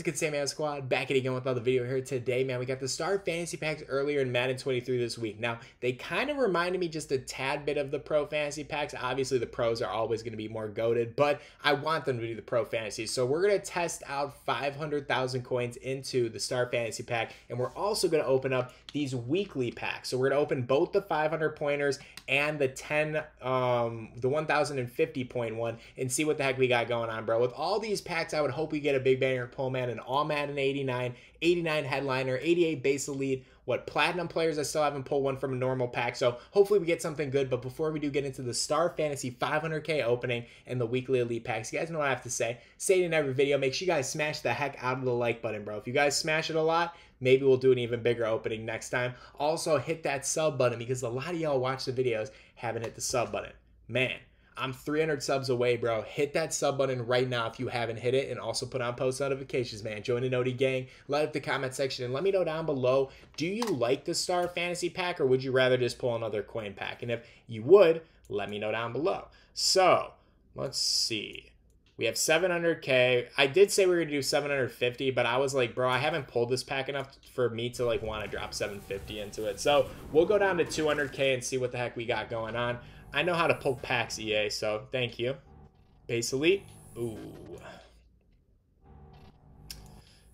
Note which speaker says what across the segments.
Speaker 1: is good, Sam Squad? Back at again with another video here today, man. We got the Star Fantasy Packs earlier in Madden 23 this week. Now, they kind of reminded me just a tad bit of the Pro Fantasy Packs. Obviously, the pros are always going to be more goaded, but I want them to do the Pro Fantasy. So we're going to test out 500,000 coins into the Star Fantasy Pack, and we're also going to open up these weekly packs. So we're going to open both the 500 pointers and the 10, um, the 1,050 point one and see what the heck we got going on, bro. With all these packs, I would hope we get a big banger pull, man, an all Madden 89, 89 headliner, 88 base elite, what platinum players I still haven't pulled one from a normal pack. So hopefully we get something good. But before we do get into the Star Fantasy 500k opening and the weekly elite packs, you guys know what I have to say. Say it in every video. Make sure you guys smash the heck out of the like button, bro. If you guys smash it a lot, maybe we'll do an even bigger opening next time. Also hit that sub button because a lot of y'all watch the videos haven't hit the sub button. Man, I'm 300 subs away, bro. Hit that sub button right now if you haven't hit it, and also put on post notifications, man. Join the Noti gang. Let up the comment section and let me know down below. Do you like the Star Fantasy Pack, or would you rather just pull another coin pack? And if you would, let me know down below. So let's see. We have 700k. I did say we were gonna do 750, but I was like, bro, I haven't pulled this pack enough for me to like want to drop 750 into it. So we'll go down to 200k and see what the heck we got going on. I know how to pull packs, EA, so thank you. Base Elite. Ooh.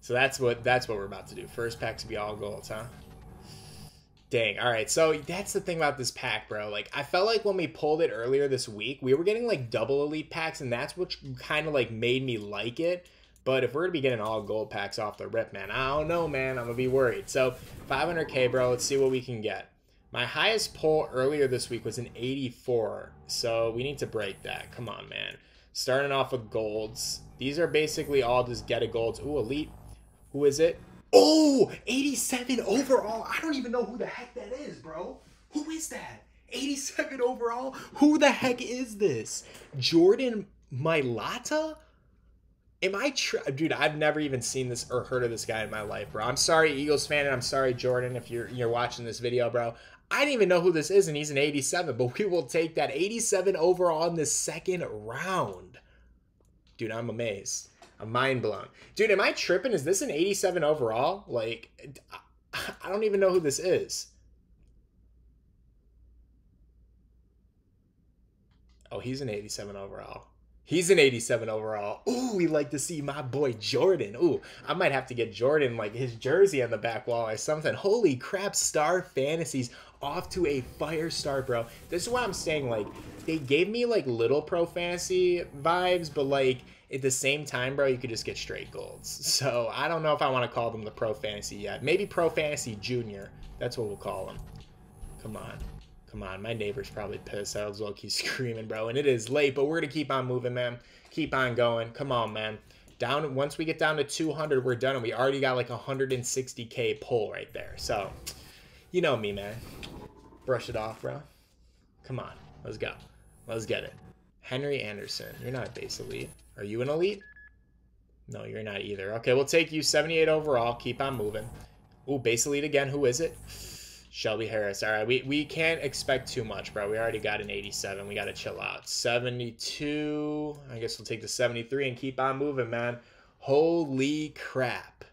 Speaker 1: So that's what that's what we're about to do. First pack to be all golds, huh? Dang. All right. So that's the thing about this pack, bro. Like I felt like when we pulled it earlier this week, we were getting like double elite packs, and that's what kind of like made me like it. But if we're gonna be getting all gold packs off the rip, man, I don't know, man. I'm gonna be worried. So 500k, bro. Let's see what we can get. My highest pull earlier this week was an 84, so we need to break that. Come on, man. Starting off with golds. These are basically all just get a golds. Ooh, elite. Who is it? Oh, 87 overall. I don't even know who the heck that is, bro. Who is that? 87 overall? Who the heck is this? Jordan Mailata? Am I tr- dude? I've never even seen this or heard of this guy in my life, bro. I'm sorry, Eagles fan, and I'm sorry, Jordan, if you're you're watching this video, bro. I didn't even know who this is, and he's an 87, but we will take that 87 overall in the second round. Dude, I'm amazed. I'm mind blown. Dude, am I tripping? Is this an 87 overall? Like, I don't even know who this is. Oh, he's an 87 overall. He's an 87 overall. Ooh, we like to see my boy Jordan. Ooh, I might have to get Jordan like his jersey on the back wall or something. Holy crap, Star Fantasies off to a fire start, bro. This is what I'm saying. Like, they gave me like little pro fantasy vibes, but like at the same time, bro, you could just get straight golds. So I don't know if I want to call them the pro fantasy yet. Maybe pro fantasy junior. That's what we'll call them. Come on. Come on, my neighbor's probably pissed. I was low key screaming, bro. And it is late, but we're gonna keep on moving, man. Keep on going. Come on, man. Down once we get down to 200, we're done, and we already got like 160k pull right there. So, you know me, man. Brush it off, bro. Come on, let's go. Let's get it. Henry Anderson, you're not base elite. Are you an elite? No, you're not either. Okay, we'll take you 78 overall. Keep on moving. Ooh, base elite again. Who is it? Shelby Harris. All right, we, we can't expect too much, bro. We already got an 87. We got to chill out. 72. I guess we'll take the 73 and keep on moving, man. Holy crap.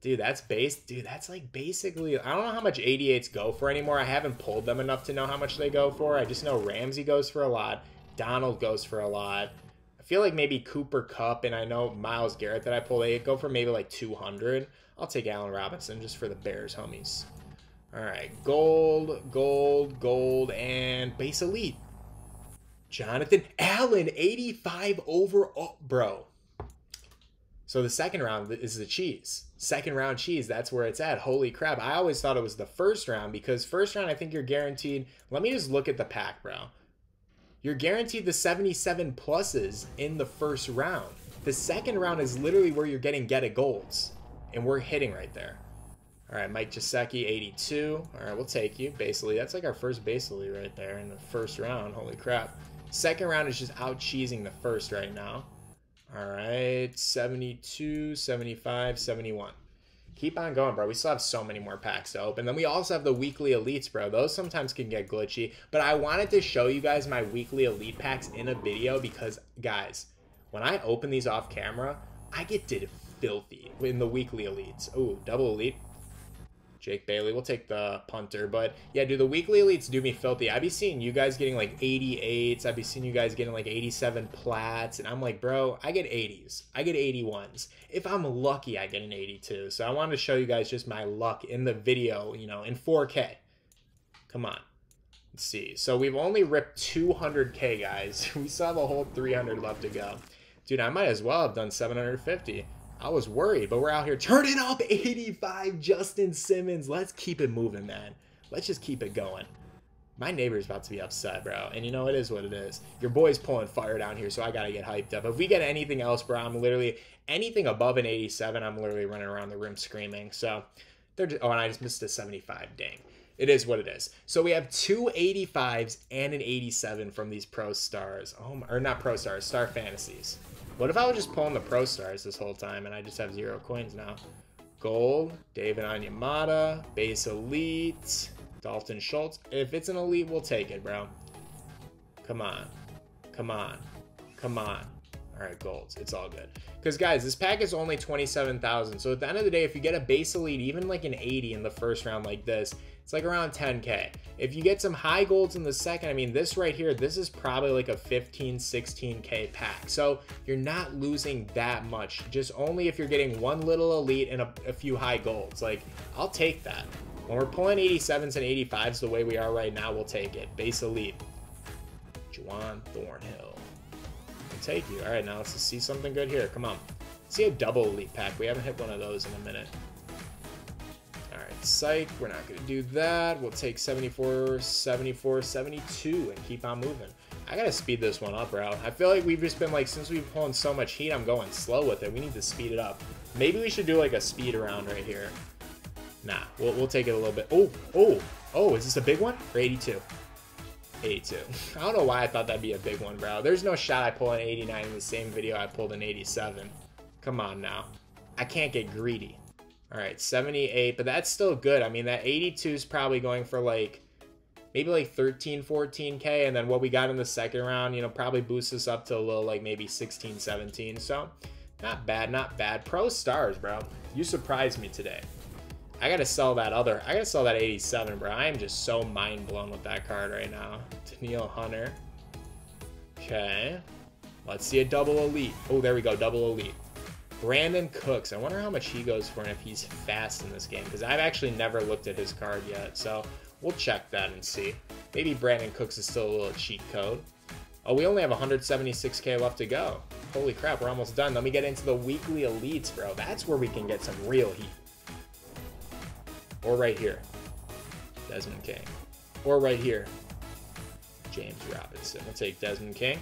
Speaker 1: Dude, that's base. Dude, that's like basically. I don't know how much 88s go for anymore. I haven't pulled them enough to know how much they go for. I just know Ramsey goes for a lot. Donald goes for a lot. I feel like maybe Cooper Kupp and I know Myles Garrett that I pulled. They go for maybe like 200. I'll take Allen Robinson just for the Bears, homies. All right, gold, gold, gold, and base elite. Jonathan Allen, 85 overall, bro. So the second round is the cheese. Second round cheese, that's where it's at. Holy crap. I always thought it was the first round because first round, I think you're guaranteed. Let me just look at the pack, bro. You're guaranteed the 77 pluses in the first round. The second round is literally where you're getting get a golds. And we're hitting right there. All right, Mike Gesicki, 82. All right, we'll take you. Basically, that's like our first basically right there in the first round. Holy crap. Second round is just out cheesing the first right now. All right, 72, 75, 71. Keep on going, bro. We still have so many more packs to open. Then we also have the weekly elites, bro. Those sometimes can get glitchy. But I wanted to show you guys my weekly elite packs in a video because, guys, when I open these off camera, I get did filthy in the weekly elites. Ooh, double elite. Jake Bailey. We'll take the punter. But yeah, dude, the weekly elites do me filthy. I'd be seeing you guys getting like 88s. I'd be seeing you guys getting like 87 plats. And I'm like, bro, I get 80s. I get 81s. If I'm lucky, I get an 82. So I wanted to show you guys just my luck in the video, you know, in 4K. Come on. Let's see. So we've only ripped 200K, guys. We still have a whole 300 left to go. Dude, I might as well have done 750. I was worried, but we're out here turning up 85 Justin Simmons. Let's keep it moving, man. Let's just keep it going. My neighbor's about to be upset, bro. And you know, it is what it is. Your boy's pulling fire down here, so I got to get hyped up. If we get anything else, bro, I'm literally, anything above an 87, I'm literally running around the room screaming. So, they're just, oh, and I just missed a 75. Dang. It is what it is. So we have two 85s and an 87 from these pro stars. Oh, my, or not pro stars, star fantasies. What if I was just pulling the Pro Stars this whole time and I just have zero coins now? Gold, David Onyemata, base elite, Dalton Schultz. If it's an elite, we'll take it, bro. Come on. Come on. Come on. All right, golds. It's all good. Because, guys, this pack is only 27,000. So, at the end of the day, if you get a base elite, even like an 80 in the first round like this, it's like around 10K. If you get some high golds in the second, I mean, this right here, this is probably like a 15, 16K pack. So you're not losing that much. Just only if you're getting one little elite and a, a few high golds. Like, I'll take that. When we're pulling 87s and 85s the way we are right now, we'll take it. Base elite. Juan Thornhill. I'll take you. All right, now let's see something good here. Come on. See a double elite pack. We haven't hit one of those in a minute. Psych, we're not going to do that. We'll take 74, 74, 72 and keep on moving. I got to speed this one up, bro. I feel like we've just been like, since we've been pulling so much heat, I'm going slow with it. We need to speed it up. Maybe we should do like a speed around right here. Nah, we'll, we'll take it a little bit. Oh, oh, oh, is this a big one? Or 82? 82. I don't know why I thought that'd be a big one, bro. There's no shot I pull an 89 in the same video I pulled an 87. Come on now. I can't get greedy. All right, 78, but that's still good. I mean, that 82 is probably going for like maybe like 13, 14K. And then what we got in the second round, you know, probably boosts us up to a little like maybe 16, 17. So not bad, not bad. Pro stars, bro. You surprised me today. I gotta sell that other. I gotta sell that 87, bro. I am just so mind blown with that card right now. Danielle Hunter. Okay. Let's see a double elite. Oh, there we go. Double elite. Brandin Cooks. I wonder how much he goes for and if he's fast in this game because I've actually never looked at his card yet. So we'll check that and see. Maybe Brandin Cooks is still a little cheat code. Oh, we only have 176k left to go. Holy crap, we're almost done. Let me get into the weekly elites, bro. That's where we can get some real heat. Or right here. Desmond King. Or right here. James Robinson. We'll take Desmond King.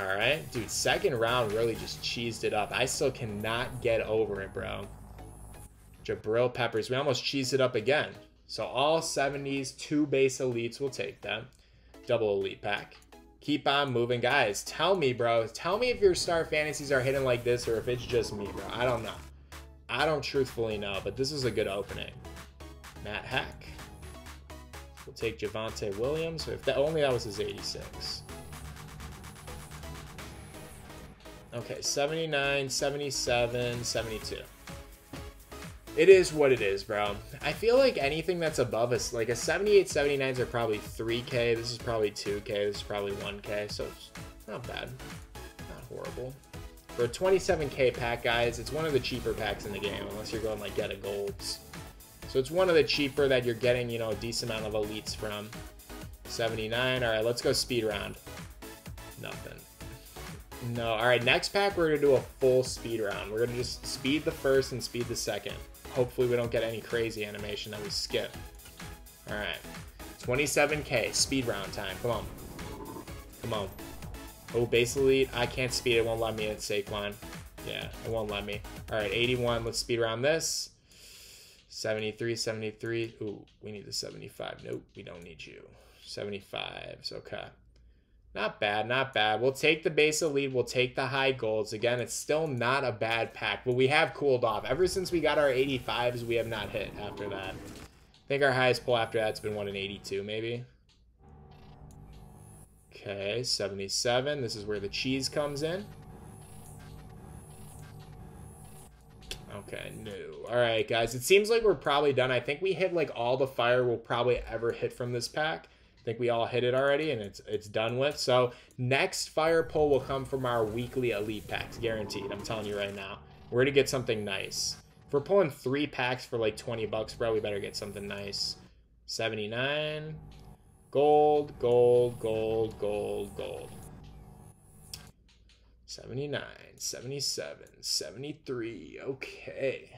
Speaker 1: All right, dude, second round really just cheesed it up. I still cannot get over it, bro. Jabril Peppers, we almost cheesed it up again. So all 70s, two base elites, we'll take them. Double elite pack. Keep on moving, guys. Tell me, bro. Tell me if your star fantasies are hidden like this or if it's just me, bro. I don't know. I don't truthfully know, but this is a good opening. Matt Heck. We'll take Javonte Williams. If that only that was his 86. Okay, 79, 77, 72. It is what it is, bro. I feel like anything that's above us, like a 78, 79s are probably 3K. This is probably 2K. This is probably 1K. So it's not bad. Not horrible. For a 27K pack, guys, it's one of the cheaper packs in the game, unless you're going like get a golds. So it's one of the cheaper that you're getting, you know, a decent amount of elites from. 79. All right, let's go speed round. Nothing. No. All right, next pack, we're to do a full speed round. We're to just speed the first and speed the second. Hopefully we don't get any crazy animation that we skip. All right. 27k, speed round time. Come on. Come on. Oh, base elite. I can't speed. It won't let me at Saquon. Yeah, it won't let me. All right, 81. Let's speed around this. 73, 73. Ooh, we need the 75. Nope, we don't need you. 75s. Okay. Not bad, not bad. We'll take the base elite. We'll take the high golds. Again, it's still not a bad pack, but we have cooled off. Ever since we got our 85s, we have not hit after that. I think our highest pull after that's been one in 82, maybe. Okay, 77. This is where the cheese comes in. Okay, no. All right, guys. It seems like we're probably done. I think we hit like all the fire we'll probably ever hit from this pack. I think we all hit it already, and it's it's done with. So next fire pull will come from our weekly elite packs, guaranteed. I'm telling you right now. We're gonna get something nice. If we're pulling three packs for like 20 bucks, bro, we better get something nice. 79. Gold, gold, gold, gold, gold. 79, 77, 73. Okay.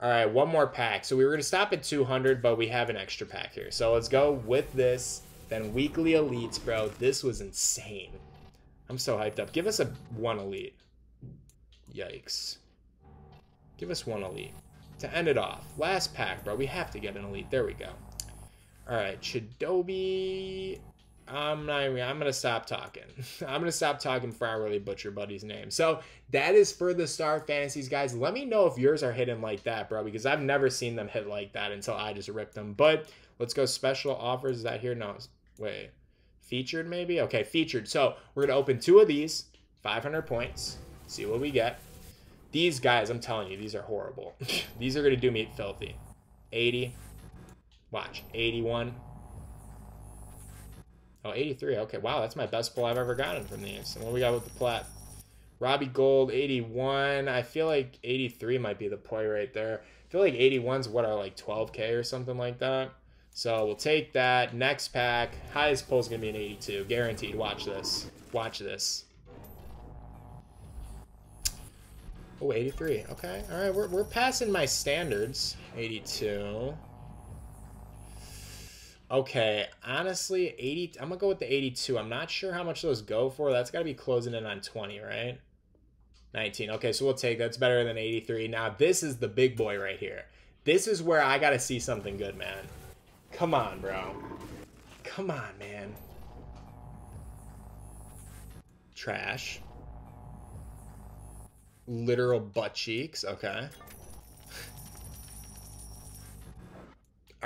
Speaker 1: All right, one more pack. So we were going to stop at 200, but we have an extra pack here. So let's go with this. Then weekly elites, bro. This was insane. I'm so hyped up. Give us a one elite. Yikes. Give us one elite. To end it off. Last pack, bro. We have to get an elite. There we go. All right, Chidobe. I'm not even, I'm gonna stop talking. I'm gonna stop talking for our really butcher buddy's name. So that is for the star fantasies, guys. Let me know if yours are hitting like that, bro, because I've never seen them hit like that until I just ripped them. But let's go special offers. Is that here? No, wait, featured maybe. Okay, featured. So we're gonna open two of these, 500 points. See what we get. These guys, I'm telling you, these are horrible. these are gonna do me filthy. 80. Watch, 81. Oh, 83. Okay, wow, that's my best pull I've ever gotten from these. And what we got with the plat? Robbie Gould, 81. I feel like 83 might be the play right there. I feel like 81's what are like 12k or something like that. So we'll take that. Next pack. Highest pull is going to be an 82. Guaranteed. Watch this. Watch this. Oh, 83. Okay. All right. We're, we're passing my standards. 82. Okay, honestly, 80 I'm going to go with the 82. I'm not sure how much those go for. That's got to be closing in on 20, right? 19. Okay, so we'll take that's better than 83. Now, this is the big boy right here. This is where I got to see something good, man. Come on, bro. Come on, man. Trash. Literal butt cheeks. Okay.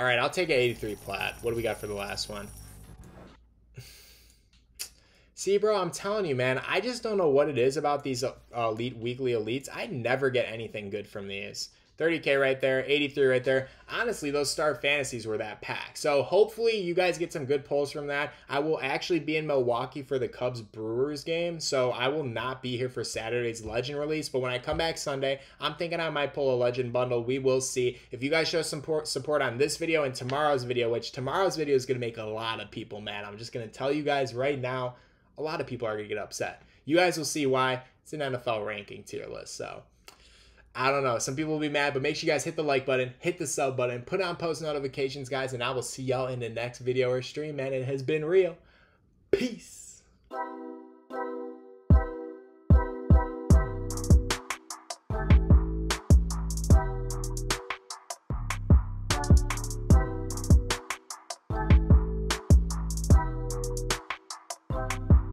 Speaker 1: All right, I'll take an 83 plat. What do we got for the last one? See, bro, I'm telling you, man, I just don't know what it is about these uh, elite weekly elites. I never get anything good from these. 30k right there, 83 right there. Honestly, those star fantasies were that pack. So hopefully you guys get some good pulls from that. I will actually be in Milwaukee for the Cubs Brewers game, so I will not be here for Saturday's Legend release. But when I come back Sunday, I'm thinking I might pull a Legend bundle. We will see. If you guys show some support on this video and tomorrow's video, which tomorrow's video is going to make a lot of people mad. I'm just going to tell you guys right now, a lot of people are going to get upset. You guys will see why. It's an NFL ranking tier list, so I don't know. Some people will be mad, but make sure you guys hit the like button, hit the sub button, put on post notifications, guys, and I will see y'all in the next video or stream, man. It has been real. Peace.